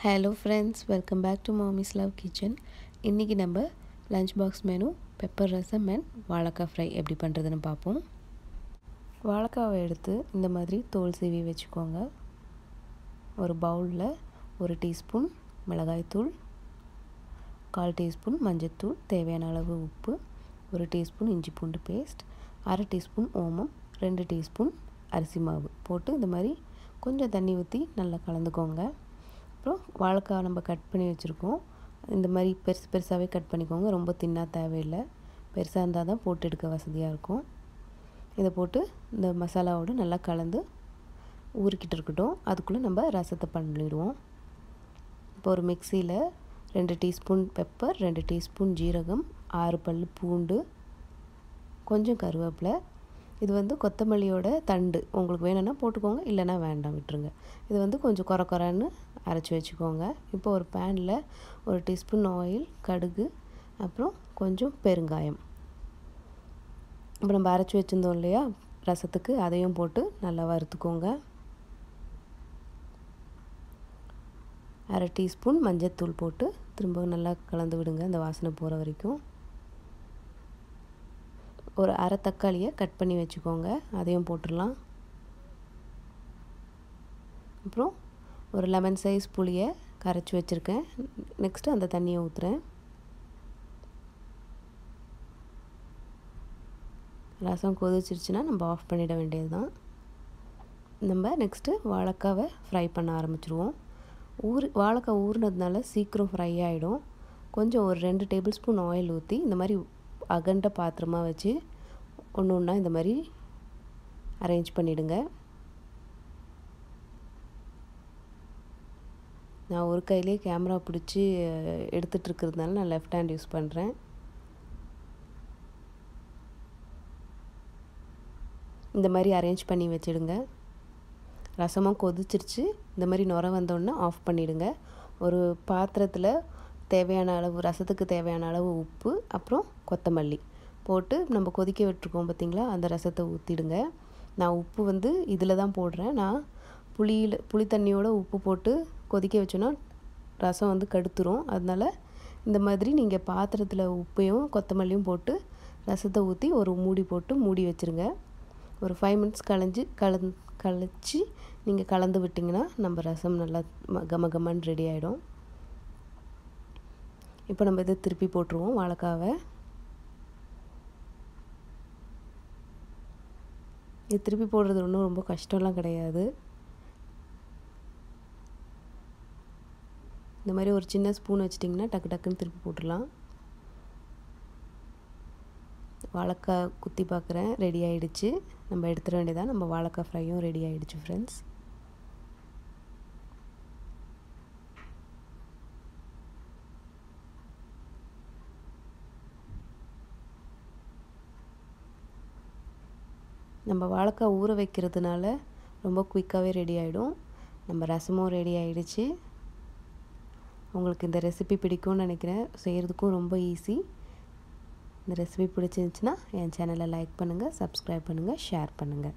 Hello friends welcome back to mommy's love kitchen இன்றைக்கி நம்ம lunch box menu pepper rasam and வாழைக்காய் fry எப்படி பண்ணுறதுன்னு பார்ப்போம். வாழைக்காவை எடுத்து இந்த மாதிரி தோல் சீவி வச்சுக்கோங்க. ஒரு பவுலில் ஒரு டீஸ்பூன் மிளகாய்த்தூள் கால் டீஸ்பூன் மஞ்சத்தூள் தேவையான அளவு உப்பு ஒரு டீஸ்பூன் இஞ்சி பூண்டு பேஸ்ட் அரை டீஸ்பூன் ஓமம் ரெண்டு டீஸ்பூன் அரிசி மாவு போட்டு இந்த மாதிரி கொஞ்சம் தண்ணி ஊற்றி நல்லா கலந்துக்கோங்க. அப்புறம் வாழைக்காய் நம்ம கட் பண்ணி வச்சுருக்கோம். இந்த மாதிரி பெருசு பெருசாகவே கட் பண்ணிக்கோங்க. ரொம்ப தின்னாக தேவையில்லை. பெருசாக இருந்தால் தான் போட்டு எடுக்க வசதியாக இருக்கும். இதை போட்டு இந்த மசாலாவோடு நல்லா கலந்து ஊறிக்கிட்டு இருக்கட்டும். அதுக்குள்ளே நம்ம ரசத்தை பண்ணிடுவோம். இப்போ ஒரு மிக்சியில் ரெண்டு டீஸ்பூன் பெப்பர் ரெண்டு டீஸ்பூன் ஜீரகம் ஆறு பல் பூண்டு கொஞ்சம் கருவேப்பிலை இது வந்து கொத்தமல்லியோட தண்டு. உங்களுக்கு வேணும்னா போட்டுக்கோங்க இல்லைனா வேண்டாம் விட்டுருங்க. இது வந்து கொஞ்சம் குறை குறைன்னு அரைச்சி வச்சுக்கோங்க. இப்போ ஒரு பேனில் ஒரு டீஸ்பூன் ஆயில் கடுகு அப்புறம் கொஞ்சம் பெருங்காயம். இப்போ நம்ம அரைச்சி வச்சுருந்தோம் இல்லையா ரசத்துக்கு அதையும் போட்டு நல்லா வறுத்துக்கோங்க. அரை டீஸ்பூன் மஞ்சத்தூள் போட்டு திரும்ப நல்லா கலந்து விடுங்க அந்த வாசனை போகிற வரைக்கும். ஒரு அரை தக்காளியை கட் பண்ணி வச்சுக்கோங்க. அதையும் போட்டுடலாம். அப்புறம் ஒரு லெமன் சைஸ் புளியை கரைச்சி வச்சுருக்கேன். நெக்ஸ்ட்டு அந்த தண்ணியை ஊற்றுறேன் ரசம் கொதிச்சிருச்சுன்னா நம்ம ஆஃப் பண்ணிட வேண்டியது தான் நம்ம நெக்ஸ்ட்டு வாழைக்காவை ஃப்ரை பண்ண ஆரம்பிச்சிருவோம். ஊறு வாழைக்காய் ஊறினதுனால சீக்கிரம் ஃப்ரை ஆகிடும் கொஞ்சம் ஒரு ரெண்டு டேபிள் ஸ்பூன் ஆயில் ஊற்றி இந்த மாதிரி அகண்ட பாத்திரமாக வச்சு ஒன்று ஒன்றா இந்த மாதிரி அரேஞ்ச் பண்ணிவிடுங்க நான் ஒரு கையிலே கேமரா பிடிச்சி எடுத்துகிட்டு இருக்கிறதுனால நான் லெஃப்ட் ஹேண்ட் யூஸ் பண்ணுறேன் இந்த மாதிரி அரேஞ்ச் பண்ணி வச்சிடுங்க. ரசமும் கொதிச்சிருச்சு. இந்த மாதிரி நுர வந்தோடனே ஆஃப் பண்ணிவிடுங்க ஒரு பாத்திரத்தில் தேவையான அளவு ரசத்துக்கு தேவையான அளவு உப்பு அப்புறம் கொத்தமல்லி போட்டு நம்ம கொதிக்க விட்டுருக்கோம் பார்த்திங்களா? அந்த ரசத்தை ஊற்றிடுங்க நான் உப்பு வந்து இதில் தான் போடுறேன். நான் புளியில் புளி தண்ணியோட உப்பு போட்டு கொதிக்க வச்சோன்னா ரசம் வந்து கடுத்துரும். அதனால் இந்த மாதிரி நீங்கள் பாத்திரத்தில் உப்பையும் கொத்தமல்லியும் போட்டு ரசத்தை ஊற்றி ஒரு மூடி போட்டு மூடி வச்சுருங்க. ஒரு ஃபைவ் மினிட்ஸ் கலைஞ்சி கலந் கழிச்சு நீங்கள் கலந்து விட்டிங்கன்னா நம்ம ரசம் நல்லா கம கமன்னு ரெடி ஆகிடும் இப்போ நம்ம இதை திருப்பி போட்டுருவோம் வாழைக்காவை. இது திருப்பி போடுறது ஒன்றும் ரொம்ப கஷ்டம்லாம் கிடையாது. இந்த மாதிரி ஒரு சின்ன ஸ்பூன் வச்சிட்டிங்கன்னா டக்கு டக்குன்னு திருப்பி போட்டுடலாம். வாழைக்காய் குத்தி பார்க்குறேன் ரெடி ஆகிடுச்சு நம்ம எடுத்துட வேண்டியதாக நம்ம வாழைக்காய் ஃப்ரையும் ரெடி ஆகிடுச்சு ஃப்ரெண்ட்ஸ் நம்ம வாழைக்காய் ஊற வைக்கிறதுனால ரொம்ப குயிக்காகவே ரெடி ஆகிடும் நம்ம ரசமும் ரெடி ஆகிடுச்சு உங்களுக்கு இந்த ரெசிபி பிடிக்கும்னு நினைக்கிறேன். செய்கிறதுக்கும் ரொம்ப ஈஸி இந்த ரெசிபி பிடிச்சிருந்துச்சின்னா என் சேனலை லைக் பண்ணுங்கள் சப்ஸ்கிரைப் பண்ணுங்கள் ஷேர் பண்ணுங்கள்